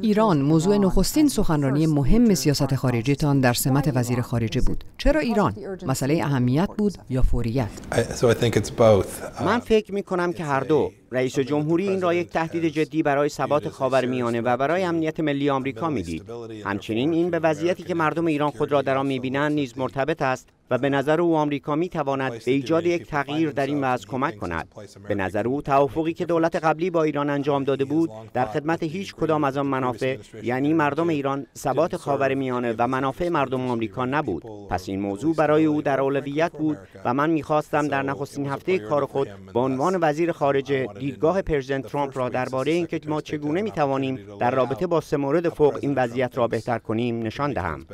ایران موضوع نخستین سخنرانی مهم سیاست خارجیتان در سمت وزیر خارجه بود. چرا ایران؟ مسئله اهمیت بود یا فوریت؟ من فکر می کنم که هر دو رئیس جمهوری این را یک تهدید جدی برای ثبات خاورمیانه و برای امنیت ملی آمریکا می‌دید. همچنین این به وضعیتی که مردم ایران خود را در آن می‌بینند نیز مرتبط است و به نظر او آمریکا می تواند به ایجاد یک تغییر در این وضع کمک کند. به نظر او توافقی که دولت قبلی با ایران انجام داده بود در خدمت هیچ کدام از آن منافع یعنی مردم ایران ثبات خاورمیانه و منافع مردم آمریکا نبود. پس این موضوع برای او در اولویت بود و من می‌خواستم در نخستین هفته کار خود به عنوان وزیر خارجه دیدگاه پرزیدنت ترامپ را درباره اینکه ما چگونه می توانیم در رابطه با سه مورد فوق این وضعیت را بهتر کنیم نشان دهم.